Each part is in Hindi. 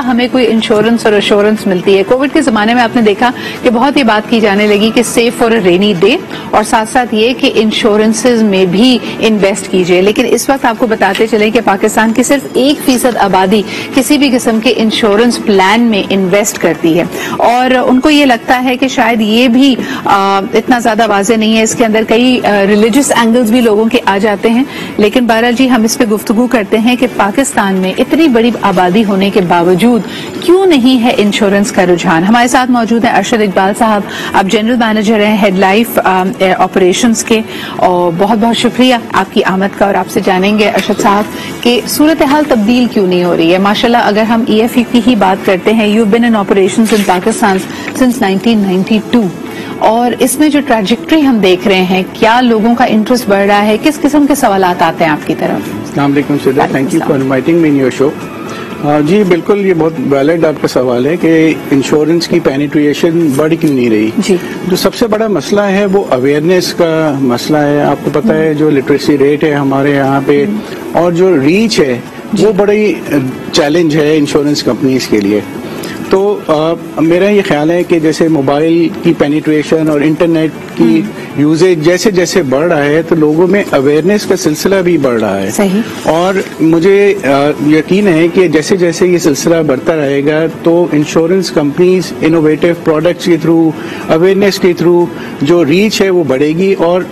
हमें कोई इंश्योरेंस और अश्योरेंस मिलती है। कोविड के जमाने में आपने देखा कि बहुत ही बात की जाने लगी कि safe for a rainy day और साथ साथ ये कि इंश्योरेंसेज में भी इन्वेस्ट कीजिए। लेकिन इस वक्त आपको बताते चले कि पाकिस्तान की सिर्फ़ एक फ़ीसद आबादी किसी भी किस्म के इंश्योरेंस प्लान में इन्वेस्ट करती है। और उनको ये लगता है कि शायद ये भी इतना ज़्यादा वाजे नहीं है। इसके अंदर कई रिलीजियस एंगल्स भी लोगों के आ जाते हैं। लेकिन बहरहाल जी, हम इस पर गुफ्तगू करते हैं कि पाकिस्तान में इतनी बड़ी आबादी होने के बावजूद क्यों नहीं है इंश्योरेंस का रुझान? हमारे साथ मौजूद है अरशद इकबाल साहब। आप जनरल मैनेजर हैं हेड लाइफ ऑपरेशन के। और बहुत बहुत शुक्रिया आपकी आमद का। और आपसे जानेंगे अरशद साहब कि सूरत हाल तब्दील क्यों नहीं हो रही है। माशाल्लाह अगर हम ई की ही बात करते हैं you been in operation in Pakistan since 1992 और इसमें जो ट्रेजिक्ट्री हम देख रहे हैं क्या लोगों का इंटरेस्ट बढ़ रहा है? किस किस्म के सवाल आते हैं आपकी तरफ़? Thank you for inviting me in your show जी बिल्कुल ये बहुत वैलिड आपका सवाल है कि इंश्योरेंस की पेनिट्रिएशन बढ़ क्यों नहीं रही? जी। जो सबसे बड़ा मसला है वो अवेयरनेस का मसला है। आपको पता है जो लिटरेसी रेट है हमारे यहाँ पे और जो रीच है वो बड़ी चैलेंज है इंश्योरेंस कंपनीज़ के लिए। तो आ, मेरा ये ख्याल है कि जैसे मोबाइल की पेनिट्रेशन और इंटरनेट की यूजेज जैसे जैसे बढ़ रहा है तो लोगों में अवेयरनेस का सिलसिला भी बढ़ रहा है। सही। और मुझे आ, यकीन है कि जैसे जैसे ये सिलसिला बढ़ता रहेगा तो इंश्योरेंस कंपनीज़ इनोवेटिव प्रोडक्ट्स के थ्रू अवेयरनेस के थ्रू जो रीच है वो बढ़ेगी और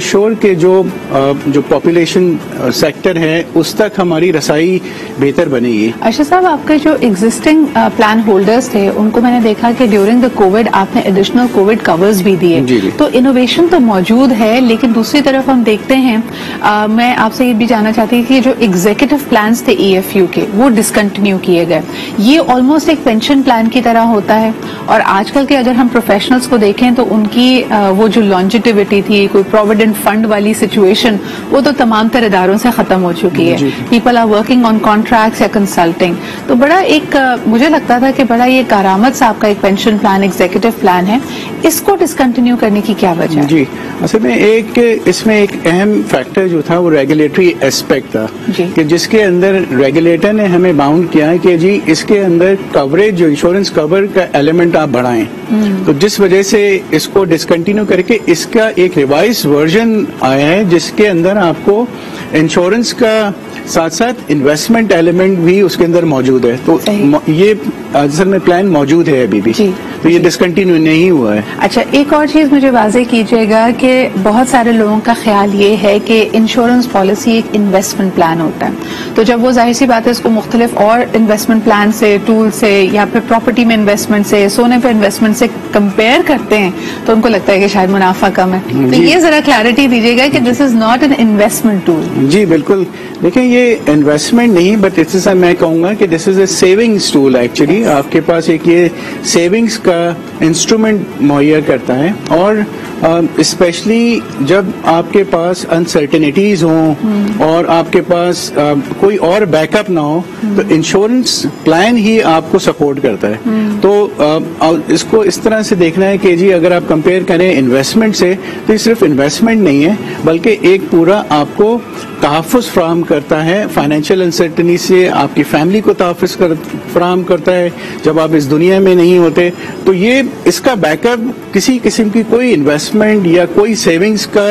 श्योर के जो आ, जो पॉपुलेशन सेक्टर है उस तक हमारी रसाई बेहतर बनेगी। अच्छा साहब आपके जो एग्जिस्टिंग प्लान होल्डर्स थे उनको मैंने देखा कि ड्यूरिंग द कोविड आपने एडिशनल कोविड कवर्स भी दिए। तो इनोवेशन तो मौजूद है लेकिन दूसरी तरफ़ हम देखते हैं आ, मैं आपसे ये भी जानना चाहती हूँ कि जो एग्जीक्यूटिव प्लान थे ईएफयू के वो डिसकंटिन्यू किए गए। ये ऑलमोस्ट एक पेंशन प्लान की तरह होता है और आजकल के अगर हम प्रोफेशनल्स को देखें तो उनकी आ, वो जो लॉन्जिटिविटी थी कोई प्रोविडेंट फंड वाली सिचुएशन वो तो तमाम तर इदारों से खत्म हो चुकी है। People are working on contract या कंसल्टिंग तो बड़ा एक मुझे लगता था कि बड़ा ये कारामत साहब का एक पेंशन प्लान एग्जीक्यूटिव प्लान है। इसको डिसकंटिन्यू करने की क्या वजह जी असल में एक इसमें एक अहम फैक्टर जो था वो रेगुलेटरी एस्पेक्ट था कि जिसके अंदर रेगुलेटर ने हमें बाउंड किया कि जी इसके अंदर कवरेज जो इंश्योरेंस कवर का एलिमेंट आप बढ़ाएँ। हम्म। तो जिस वजह से इसको डिसकंटिन्यू करके इसका एक रिवाइज वर्जन आया है जिसके अंदर आपको इंश्योरेंस का साथ साथ इन्वेस्टमेंट एलिमेंट भी उसके अंदर मौजूद है। तो ये असल में प्लान मौजूद है अभी भी। तो ये डिसकंटिन्यू नहीं हुआ है। अच्छा एक और चीज़ मुझे वाजे कीजिएगा कि बहुत सारे लोगों का ख्याल ये है कि इंश्योरेंस पॉलिसी एक इन्वेस्टमेंट प्लान होता है। तो जब वो ज़ाहिर सी बात है इसको मुख्तलिफ़ और इन्वेस्टमेंट प्लान से टूल से या फिर प्रॉपर्टी में इन्वेस्टमेंट से सोने पर इन्वेस्टमेंट से कंपेयर करते हैं तो उनको लगता है कि शायद मुनाफा कम है। तो ये जरा क्लैरिटी दीजिएगा कि this is not an investment tool जी बिल्कुल। देखिए ये इन्वेस्टमेंट नहीं बट इस मैं कहूँगा कि this is a savings tool actually आपके पास एक ये सेविंग्स का इंस्ट्रूमेंट मुहैया करता है और स्पेशली uh, जब आपके पास अनसर्टेनिटीज हों और आपके पास uh, कोई और बैकअप ना हो तो इंश्योरेंस प्लान ही आपको सपोर्ट करता है। तो uh, इसको इस तरह से देखना है कि जी अगर आप कंपेयर करें इन्वेस्टमेंट से तो ये सिर्फ़ इन्वेस्टमेंट नहीं है बल्कि एक पूरा आपको तहफ़ फ्राहम करता है। फाइनेंशियल अनसर्टनी से आपकी फैमिली को तहफ़ कर, फ्राहम करता है। जब आप इस दुनिया में नहीं होते तो ये इसका बैकअप किसी किस्म की कोई इन्वेस्टमेंट या कोई सेविंग्स का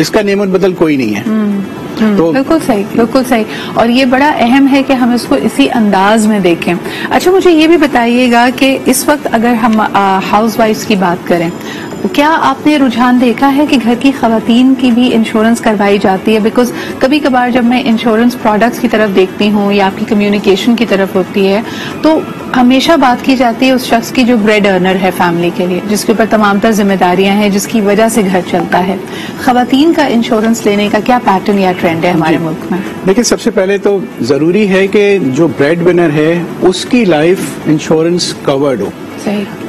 इसका नियमन बदल कोई नहीं है। हम्म, हम्म, तो बिल्कुल सही बिल्कुल सही। और ये बड़ा अहम है कि हम इसको इसी अंदाज में देखें। अच्छा मुझे ये भी बताइएगा कि इस वक्त अगर हम हाउस वाइफ की बात करें क्या आपने रुझान देखा है कि घर की खातन की भी इंश्योरेंस करवाई जाती है? बिकॉज़ कभी कभार जब मैं इंश्योरेंस प्रोडक्ट्स की तरफ़ देखती हूँ या आपकी कम्युनिकेशन की तरफ़ होती है तो हमेशा बात की जाती है उस शख्स की जो ब्रेड अर्नर है फैमिली के लिए जिसके ऊपर तमाम तर जिम्मेदारियाँ हैं जिसकी वजह से घर चलता है। खातन का इंश्योरेंस लेने का क्या पैटर्न या ट्रेंड है हमारे मुल्क में? देखिए सबसे पहले तो ज़रूरी है कि जो ब्रेड विनर है उसकी लाइफ इंश्योरेंस कवर्ड हो।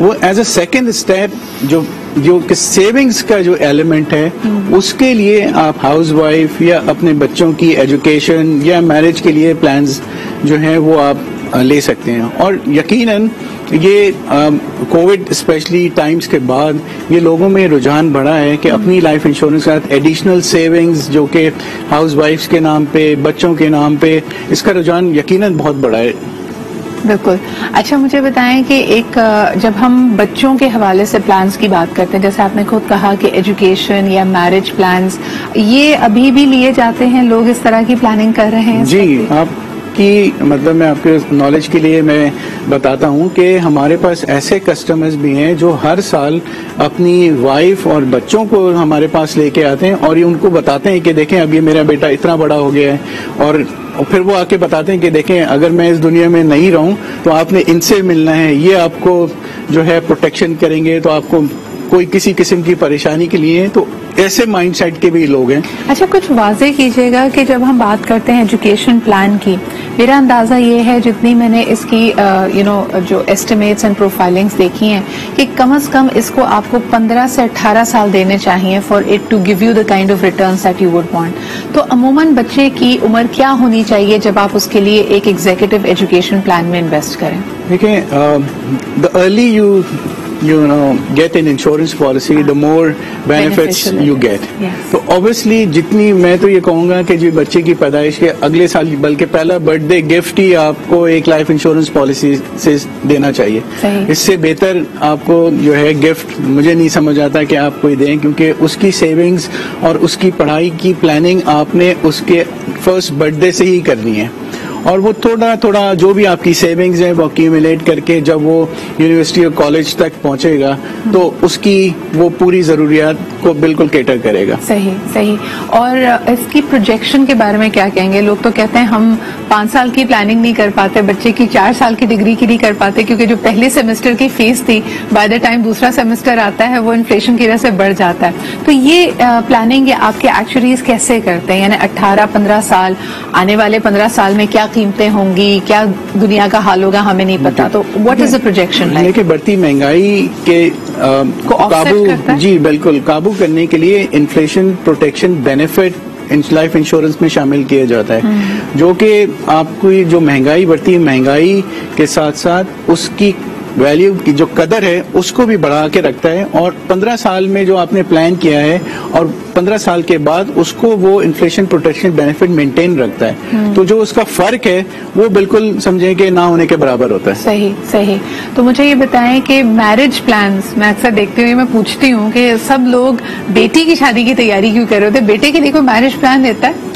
वो एज अ सेकेंड स्टेप जो जो कि सेविंग्स का जो एलिमेंट है हम्म। उसके लिए आप हाउस वाइफ या अपने बच्चों की एजुकेशन या मैरिज के लिए प्लान्स जो हैं वो आप ले सकते हैं। और यकीनन ये कोविड स्पेशली टाइम्स के बाद ये लोगों में रुझान बढ़ा है कि अपनी लाइफ इंश्योरेंस के साथ एडिशनल सेविंग्स जो कि हाउस वाइफ्स के नाम पे बच्चों के नाम पे इसका रुझान यकीनन बहुत बड़ा है। बिल्कुल। अच्छा मुझे बताएँ कि एक जब हम बच्चों के हवाले से प्लान्स की बात करते हैं, जैसे आपने खुद कहा कि एजुकेशन या मैरिज प्लान्स ये अभी भी लिए जाते हैं? लोग इस तरह की प्लानिंग कर रहे हैं? जी, आप की मतलब मैं आपके नॉलेज के लिए मैं बताता हूँ कि हमारे पास ऐसे कस्टमर्स भी हैं जो हर साल अपनी वाइफ और बच्चों को हमारे पास लेके आते हैं और ये उनको बताते हैं कि देखें अब ये मेरा बेटा इतना बड़ा हो गया है और फिर वो आके बताते हैं कि देखें अगर मैं इस दुनिया में नहीं रहूँ तो आपने इनसे मिलना है, ये आपको जो है प्रोटेक्शन करेंगे तो आपको कोई किसी किस्म की परेशानी के लिए तो ऐसे माइंडसेट के भी लोग हैं। अच्छा कुछ वाजे कीजिएगा कि जब हम बात करते हैं एजुकेशन प्लान की मेरा अंदाज़ा ये है जितनी मैंने इसकी यू नो जो एस्टिमेट्स एंड प्रोफाइलिंग्स देखी हैं कि कम अज कम इसको आपको 15 से 18 साल देने चाहिए for it to give you the kind of return that you would want तो अमूमन बच्चे की उम्र क्या होनी चाहिए जब आप उसके लिए एक एग्जीक्यूटिव एजुकेशन प्लान में इन्वेस्ट करें? देखें the early you you know get an insurance policy the more benefits you get. तो ऑब्वियसली जितनी मैं तो ये कहूँगा कि जो बच्चे की पैदाइश के अगले साल बल्कि पहला बर्थडे गिफ्ट ही आपको एक लाइफ इंश्योरेंस पॉलिसी से देना चाहिए। इससे बेहतर आपको जो है गिफ्ट मुझे नहीं समझ आता कि आप कोई दें क्योंकि उसकी सेविंग्स और उसकी पढ़ाई की प्लानिंग आपने उसके फ़र्स्ट बर्थडे से ही करनी है। और वो थोड़ा थोड़ा जो भी आपकी सेविंग्स है वो अक्यूमुलेट करके जब वो यूनिवर्सिटी और कॉलेज तक पहुंचेगा तो उसकी वो पूरी जरूरियात को बिल्कुल केटर करेगा। सही सही। और इसकी प्रोजेक्शन के बारे में क्या कहेंगे? लोग तो कहते हैं हम पाँच साल की प्लानिंग नहीं कर पाते, बच्चे की चार साल की डिग्री की नहीं कर पाते, क्योंकि जो पहले सेमेस्टर की फ़ीस थी बाय द टाइम दूसरा सेमेस्टर आता है, वो इन्फ्लेशन की वजह से बढ़ जाता है। तो ये प्लानिंग आपके एक्चुअलीज कैसे करते हैं? यानी अट्ठारह, पंद्रह साल, आने वाले पंद्रह साल में क्या कीमतें होंगी क्या दुनिया का हाल होगा हमें नहीं पता। तो व्हाट इज़ द प्रोजेक्शन देखिए बढ़ती महँगाई के आ, को काबू जी बिल्कुल काबू करने के लिए inflation protection benefit life insurance में शामिल किया जाता है। हम्म। जो कि आपकी जो महँगाई बढ़ती है महँगाई के साथ साथ उसकी वैल्यू की जो कदर है उसको भी बढ़ा के रखता है और 15 साल में जो आपने प्लान किया है और 15 साल के बाद उसको वो इन्फ्लेशन प्रोटेक्शन बेनिफिट मेंटेन रखता है। हम्म। तो जो उसका फ़र्क है वो बिल्कुल समझे कि ना होने के बराबर होता है। सही सही। तो मुझे ये बताएँ कि मैरिज प्लान मैं अक्सर देखती हूँ मैं पूछती हूँ कि सब लोग बेटी की शादी की तैयारी क्यों कर रहे होते बेटे के लिए कोई मैरिज प्लान देता है?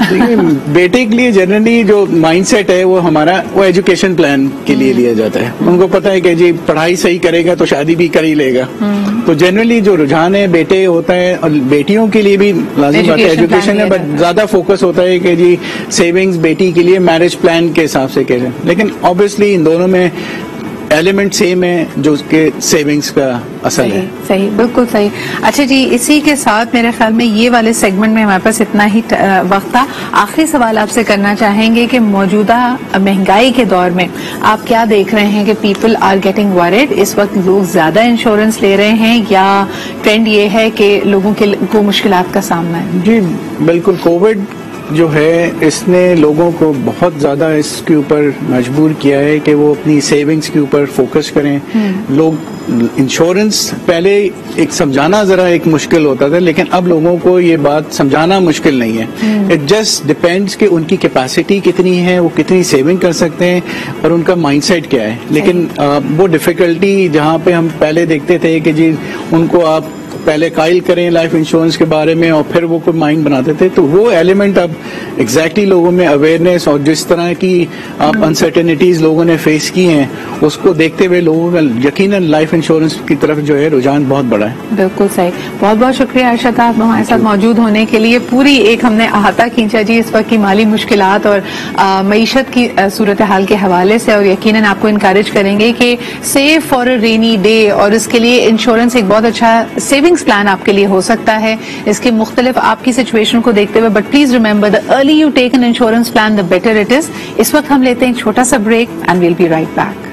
बेटे के लिए जनरली जो माइंडसेट है वो हमारा वो एजुकेशन प्लान के लिए लिया जाता है। उनको पता है कि जी पढ़ाई सही करेगा तो शादी भी कर ही लेगा। हम्म। तो जनरली जो रुझान है बेटे होता है और बेटियों के लिए भी लाजिम बात है एजुकेशन है। बट ज़्यादा फोकस होता है कि जी सेविंग्स बेटी के लिए मैरिज प्लान के हिसाब से कह लेकिन ऑब्वियसली इन दोनों में एलिमेंट सेम है जो उसके सेविंग्स का असल है। सही बिल्कुल सही। अच्छा जी इसी के साथ मेरे ख्याल में ये वाले सेगमेंट में हमारे पास इतना ही वक्त था। आखिरी सवाल आपसे करना चाहेंगे कि मौजूदा महँगाई के दौर में आप क्या देख रहे हैं कि पीपल आर गेटिंग वरिड इस वक्त लोग ज़्यादा इंश्योरेंस ले रहे हैं या ट्रेंड ये है कि लोगों के को मुश्किल का सामना है? जी बिल्कुल कोविड जो है इसने लोगों को बहुत ज़्यादा इसके ऊपर मजबूर किया है कि वो अपनी सेविंग्स के ऊपर फोकस करें। हम्म। लोग इंश्योरेंस पहले एक समझाना ज़रा एक मुश्किल होता था लेकिन अब लोगों को ये बात समझाना मुश्किल नहीं है। इट जस्ट डिपेंड्स कि उनकी कैपेसिटी कितनी है वो कितनी सेविंग कर सकते हैं और उनका माइंडसेट क्या है। लेकिन आ, वो डिफिकल्टी जहाँ पे हम पहले देखते थे कि जी उनको आप पहले काइल करें लाइफ इंश्योरेंस के बारे में और फिर वो कोई माइंड बनाते थे तो वो एलिमेंट अब एग्जैक्टली exactly लोगों में अवेयरनेस और जिस तरह की आप अनसर्टेनिटीज लोगों ने फेस की हैं उसको देखते हुए लोगों का यकीन लाइफ इंश्योरेंस की तरफ़ जो है रुझान बहुत बड़ा है। बिल्कुल सही। बहुत बहुत शुक्रिया अर्षद आप हमारे साथ मौजूद होने के लिए। पूरी एक हमने अहाता खींचा जी इस वक्त की माली मुश्किल और मीशत की सूरत हाल के हवाले से और यकीन आपको इनकरेज करेंगे कि save for a rainy day और इसके लिए इंश्योरेंस एक बहुत अच्छा सेविंग सेविंग्स प्लान आपके लिए हो सकता है। इसके मुख्तलिफ़ आपकी सिचुएशन को देखते हुए but please remember the early you take an insurance plan the better it is इस वक्त हम लेते हैं एक छोटा सा break and will be right back